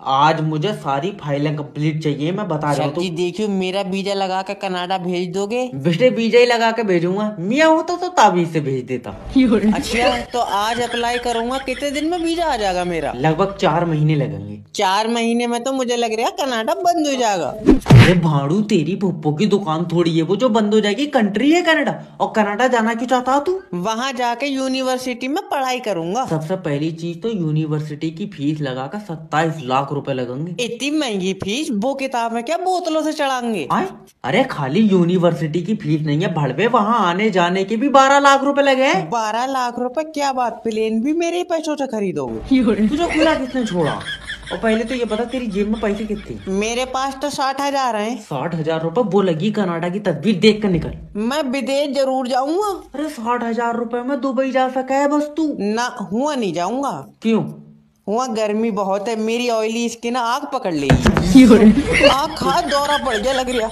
आज मुझे सारी फाइलें कंप्लीट चाहिए मैं बता रहा हूँ देखियो मेरा वीज़ा लगा कर कनाडा भेज दोगे? बेटे वीज़ा ही लगा के भेजूँगा। मियाँ होता तो ताबीज से भेज देता। अच्छा तो आज अप्लाई करूँगा। कितने दिन में वीज़ा आ जाएगा मेरा? लगभग चार महीने लगेंगे। चार महीने में तो मुझे लग रहा है कनाडा बंद हो जाएगा। अरे भाड़ू तेरी पुप्पो की दुकान थोड़ी है वो जो बंद हो जाएगी कंट्री है कनाडा? और कनाडा जाना क्यों चाहता तू? वहाँ जाके यूनिवर्सिटी में पढ़ाई करूँगा। सबसे पहली चीज़ तो यूनिवर्सिटी की फ़ीस लगा कर सत्ताईस लाख रुपए लगेंगे। इतनी महँगी फ़ीस? वो किताब में क्या बोतलों से चढ़ाएँगे? अरे खाली यूनिवर्सिटी की फ़ीस नहीं है भड़वे वहाँ आने जाने के भी बारह लाख रुपए लगे। बारह लाख रुपए? क्या बात प्लेन भी मेरे ही पैसों से खरीदोगे? तुझे खुला किसने छोड़ा? और पहले तो ये बता तेरी जेब में पैसे कितने? मेरे पास तो साठ हज़ार है। साठ हज़ार रूपए? वो लगी कनाडा की तस्वीर देख कर निकल। मैं विदेश ज़रूर जाऊँगा। अरे साठ हज़ार रूपए में दुबई जा सका है बस तू। ना हुआ नहीं जाऊँगा। क्यों? हुआ गर्मी बहुत है मेरी ऑयली स्किन आग पकड़ ली। आग खा दौरा पड़ गया लग रहा